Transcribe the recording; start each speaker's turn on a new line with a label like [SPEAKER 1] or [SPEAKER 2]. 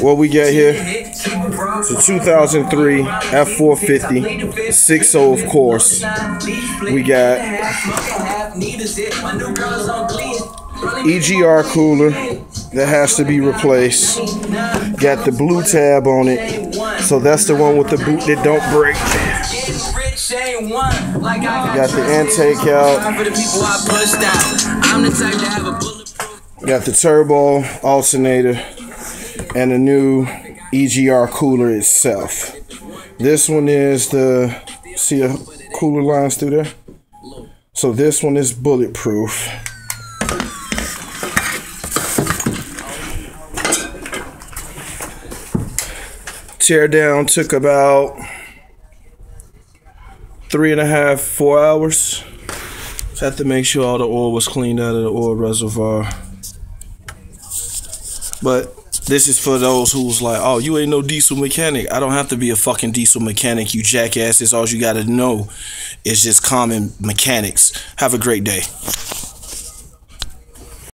[SPEAKER 1] What we got here? The 2003 F450 6 0 of course. We got EGR cooler that has to be replaced. Got the blue tab on it. So that's the one with the boot that don't break. Got the intake out. Got the turbo alternator and the new EGR cooler itself. This one is the see a cooler lines through there. So this one is bulletproof. Tear down took about three and a half, four hours. So I had to make sure all the oil was cleaned out of the oil reservoir. But this is for those who's like, oh, you ain't no diesel mechanic. I don't have to be a fucking diesel mechanic, you jackasses. All you gotta know is just common mechanics. Have a great day.